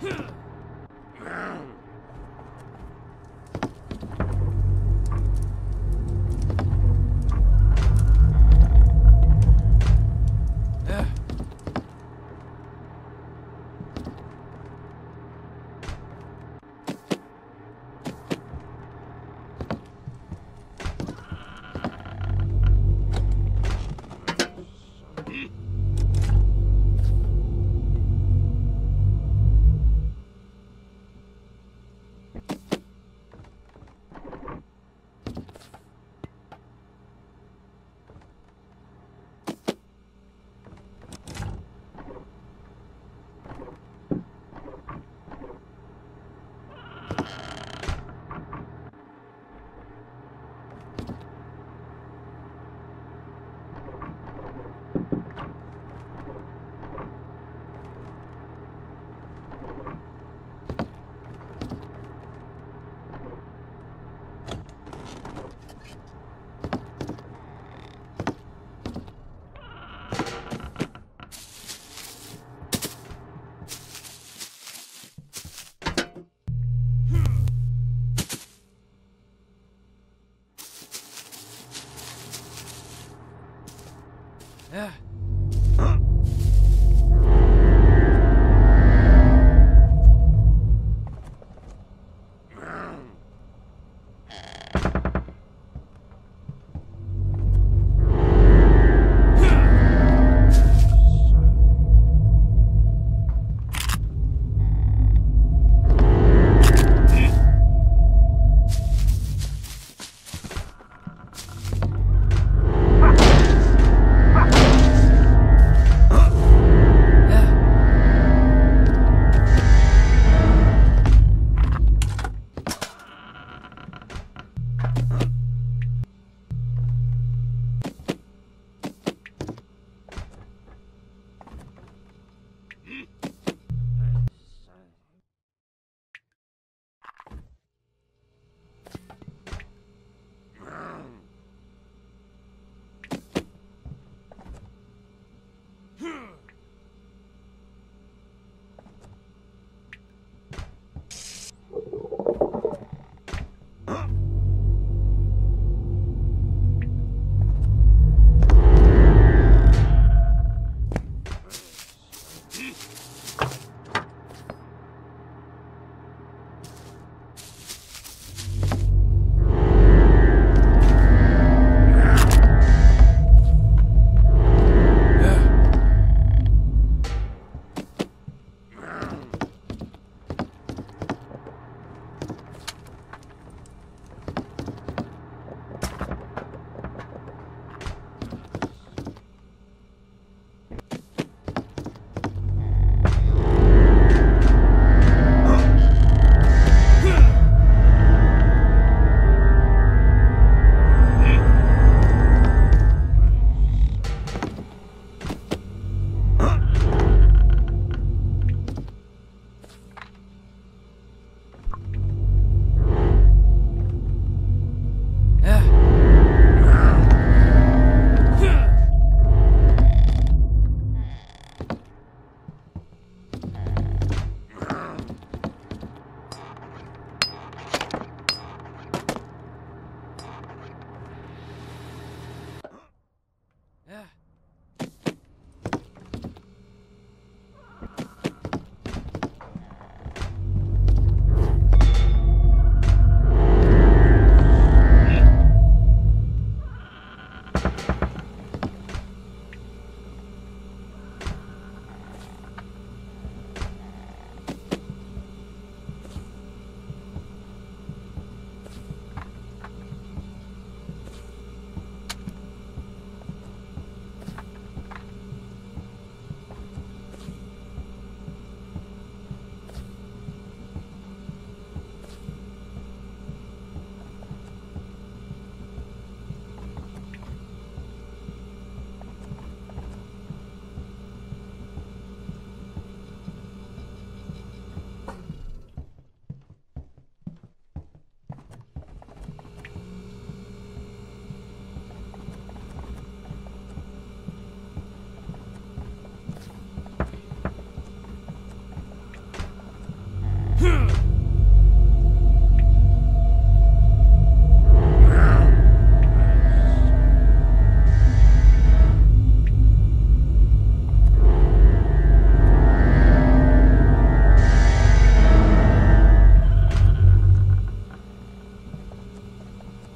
哼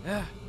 诶